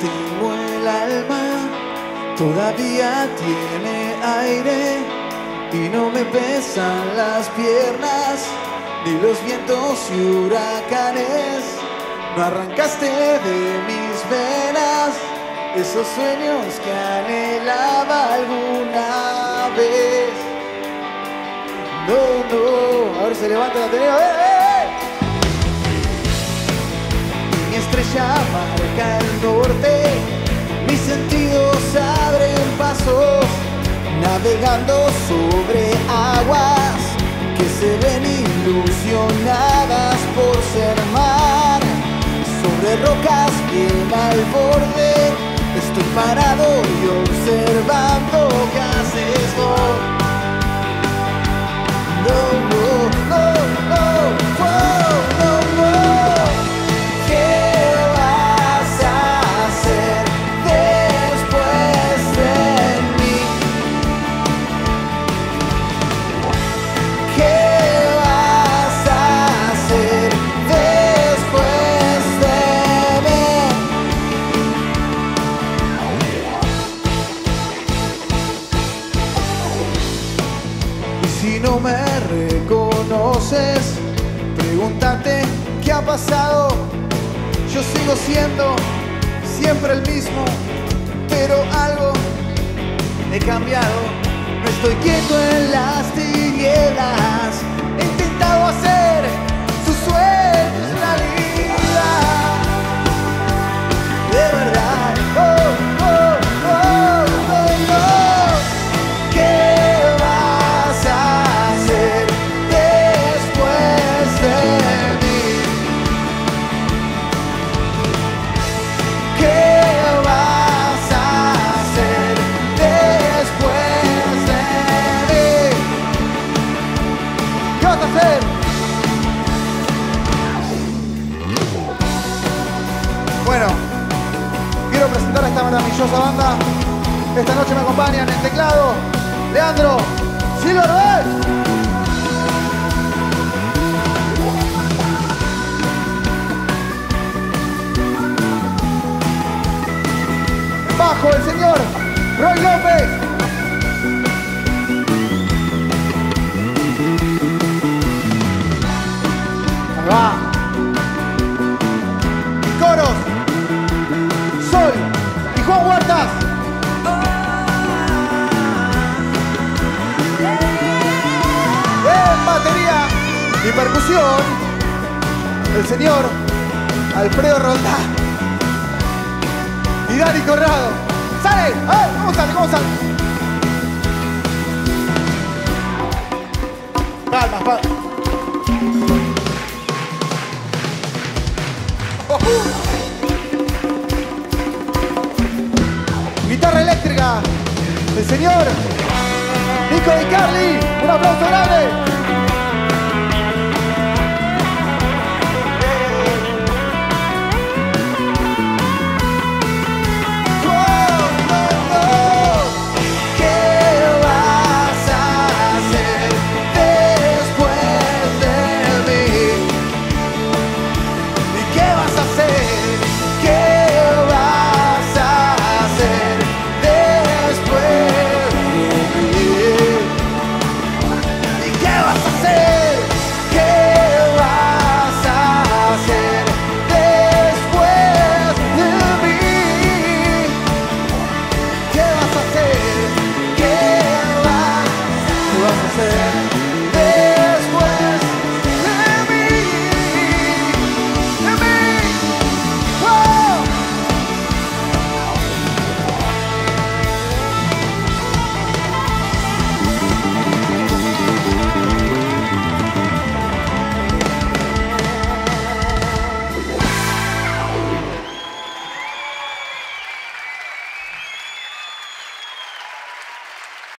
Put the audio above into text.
tengo el alma, todavía tiene aire y no me pesan las piernas ni los vientos y huracanes. No arrancaste de mis venas esos sueños que anhelaba alguna vez. No, no, ahora se levanta la Ateneo. Estrella marca el norte, mis sentidos abren pasos, navegando sobre aguas que se ven ilusionadas por ser mar, sobre rocas bien al borde, estoy parado y observando qué haces vos. Si no me reconoces, pregúntate qué ha pasado. Yo sigo siendo siempre el mismo, pero algo he cambiado. No estoy quieto en las tinieblas. Bueno, quiero presentar a esta maravillosa banda. Esta noche me acompañan en teclado Leandro. En Bajo el señor Roy López. El señor Alfredo Roldán y Dani Corrado. ¡Sale! ¡Ay! ¿Cómo sale? ¿Cómo sale? Calma, calma. Guitarra eléctrica, el señor Nico Di Carli. Un aplauso grande.